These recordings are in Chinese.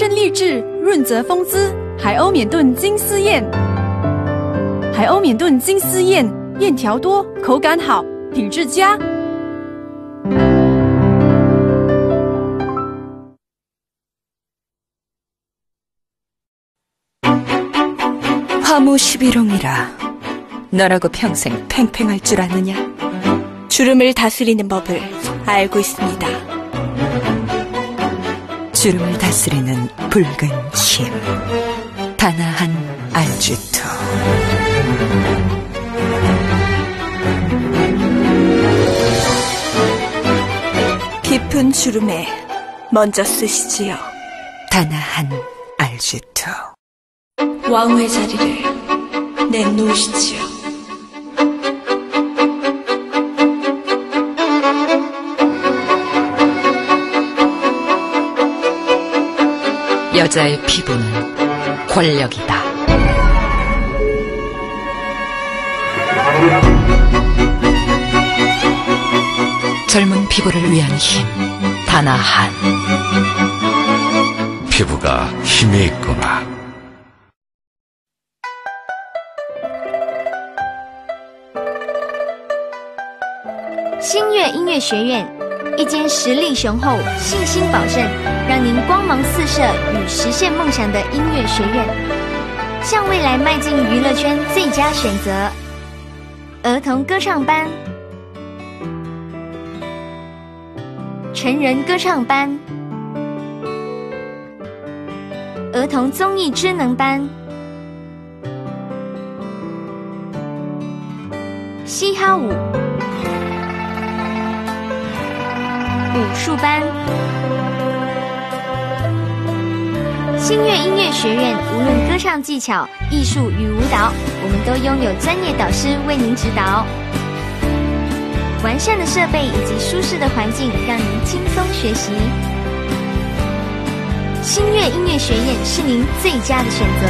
身励志，润泽风姿，海鸥免炖金丝燕。海鸥免炖金丝燕，燕条多，口感好，品质佳。화무 11홍이라 너라고 평생 팽팽할 줄 아느냐? 주름을 다스리는 법을 알고 있습니다. 주름을 다스리는 붉은 힘. 단아한 안주투. 깊은 주름에 먼저 쓰시지요. 단아한 알지투 왕후의 자리를 내놓으시지요. 여자의 피부는 권력이다. 젊은 피부를 위한 힘 다나한 피부가 힘이 있구나. 新月音乐学院， 一间实力雄厚、信心保证，让您光芒四射与实现梦想的音乐学院，向未来迈进娱乐圈最佳选择。儿童歌唱班、成人歌唱班、儿童综艺智能班、嘻哈舞。武术班，星月音乐学院，无论歌唱技巧、艺术与舞蹈，我们都拥有专业导师为您指导。完善的设备以及舒适的环境，让您轻松学习。星月音乐学院是您最佳的选择。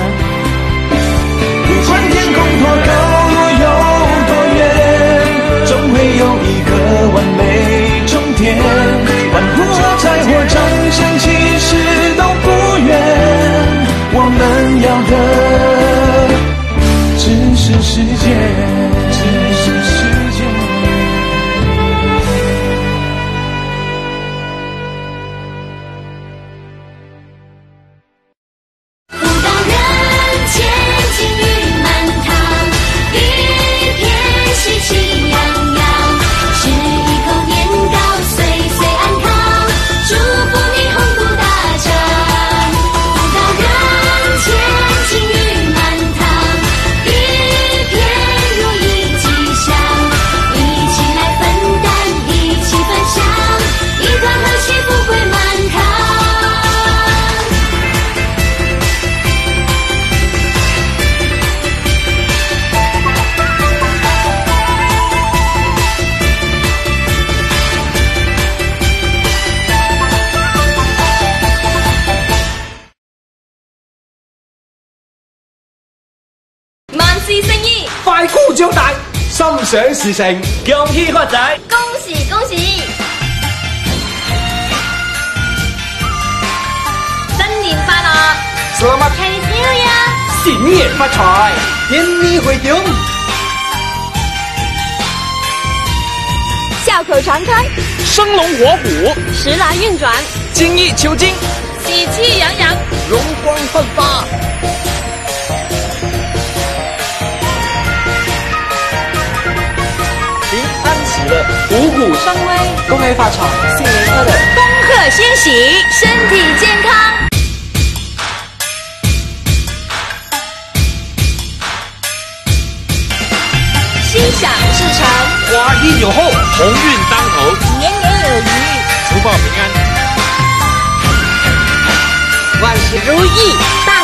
世界。快高长大，心想事成，恭喜发仔，恭喜恭喜，新年快乐，芝麻开花呀，新年发财，年年回涨，笑口常开，生龙活虎，时来运转，精益求精，喜气洋洋，容光焕发。五谷生威，恭喜发财；新年快乐，恭贺新喜，身体健康，心想事成，花一年后，鸿运当头，年年有余，福报平安，万事如意。大。